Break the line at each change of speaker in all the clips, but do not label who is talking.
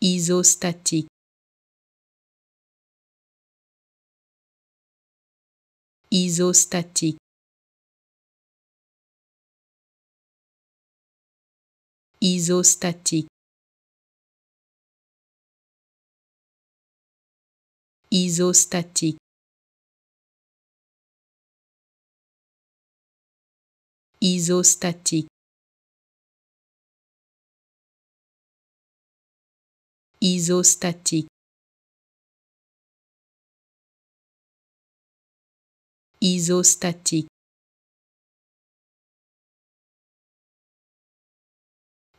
isostatique. Isostatique. Isostatique. Isostatique. Isostatique isostatique. Isostatique.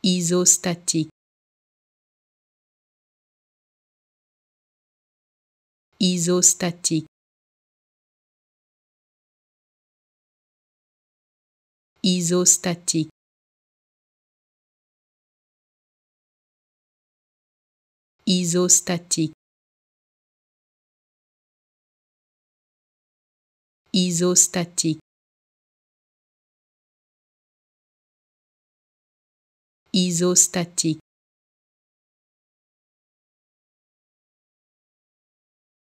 Isostatique. Isostatique. Isostatique isostatique. Isostatique. Isostatique.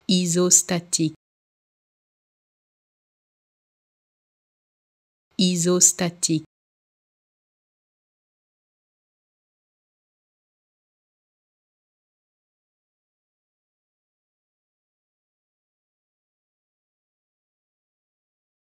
Isostatique. Isostatique